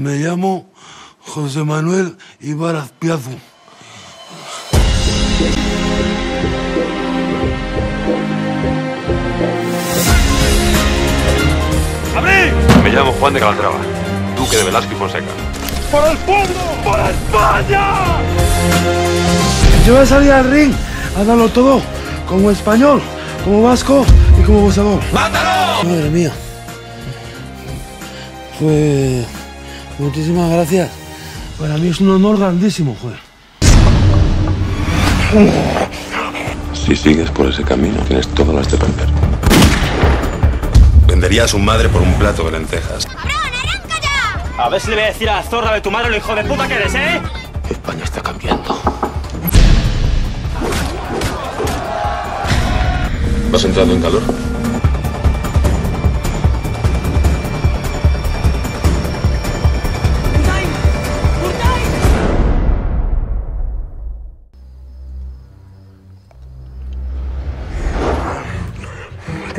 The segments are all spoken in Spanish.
Me llamo José Manuel Ibaraz Piazu. ¡Abrí! Me llamo Juan de Calatrava, duque de Velasco y Fonseca. ¡Por el pueblo! ¡Por España! Yo voy a salir al ring a darlo todo, como español, como vasco y como gozador. ¡Mátalo! Madre mía. Pues. Muchísimas gracias. Para mí es un honor grandísimo, joder. Si sigues por ese camino, tienes todas las de perder. Vendería a su madre por un plato de lentejas. A ver si le voy a decir a la zorra de tu madre lo hijo de puta que eres, ¿eh? España está cambiando. ¿Vas entrando en calor?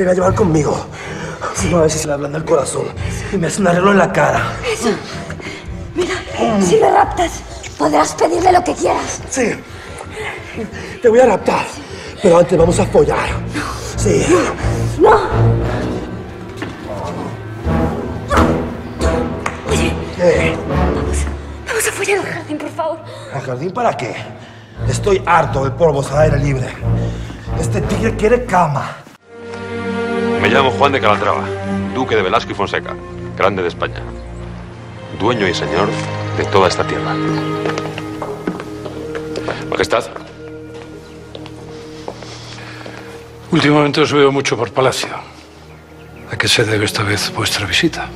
Te voy a llevar conmigo. A ver si se le ablanda el corazón. Y me hace un arreglo en la cara. Eso. Mira, si me raptas, podrás pedirle lo que quieras. Sí. Te voy a raptar. Pero antes vamos a follar. Sí. No. Oye, ¿Qué? vamos a follar al jardín, por favor. ¿Al jardín para qué? Estoy harto de polvos al aire libre. Este tigre quiere cama. Me llamo Juan de Calatrava, duque de Velasco y Fonseca, grande de España. Dueño y señor de toda esta tierra. Majestad, Últimamente os veo mucho por palacio. ¿A qué se debe esta vez vuestra visita?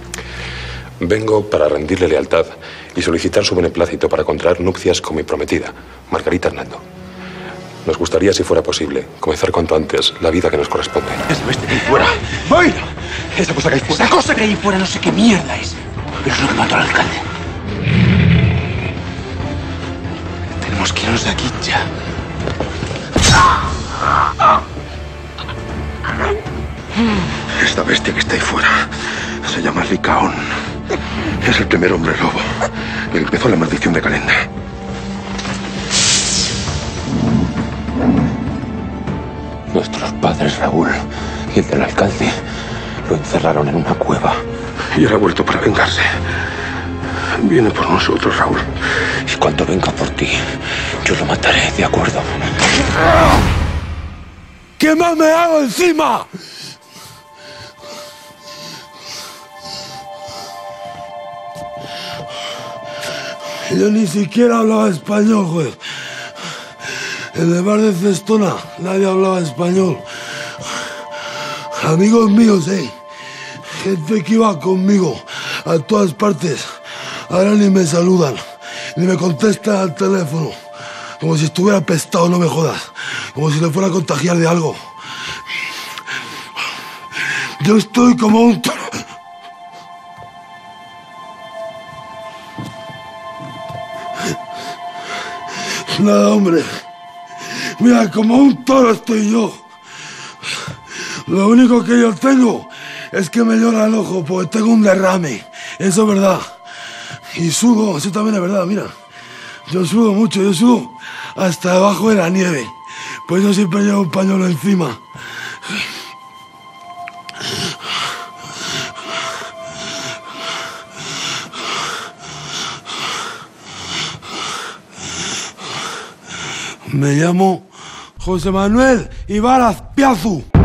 vengo para rendirle lealtad y solicitar su beneplácito para contraer nupcias con mi prometida, Margarita Hernando. Nos gustaría, si fuera posible, comenzar cuanto antes la vida que nos corresponde. Esa bestia que hay fuera. ¡Voy! Esa cosa que hay fuera. Esa cosa que hay fuera no sé qué mierda es. Pero es lo que mató al alcalde. Tenemos que irnos de aquí ya. Esta bestia que está ahí fuera se llama Licaón. Es el primer hombre lobo. Y empezó la maldición de Calenda. Nuestros padres, Raúl y el del alcalde, lo encerraron en una cueva. Y ahora ha vuelto para vengarse. Viene por nosotros, Raúl. Y cuando venga por ti, yo lo mataré, ¿de acuerdo? ¿Qué más me hago encima? Yo ni siquiera hablaba español, juez. En el bar de Cestona nadie hablaba español. Amigos míos, eh. Gente que iba conmigo a todas partes. Ahora ni me saludan, ni me contestan al teléfono. Como si estuviera pestado, no me jodas. Como si le fuera a contagiar de algo. Yo estoy como un toro. Nada, hombre. Mira, como un toro estoy yo. Lo único que yo tengo es que me llora el ojo porque tengo un derrame. Eso es verdad. Y sudo, eso también es verdad, mira. Yo sudo mucho, yo sudo hasta debajo de la nieve. Pues yo siempre llevo un pañuelo encima. Me llamo José Manuel Ibaraz Piazu.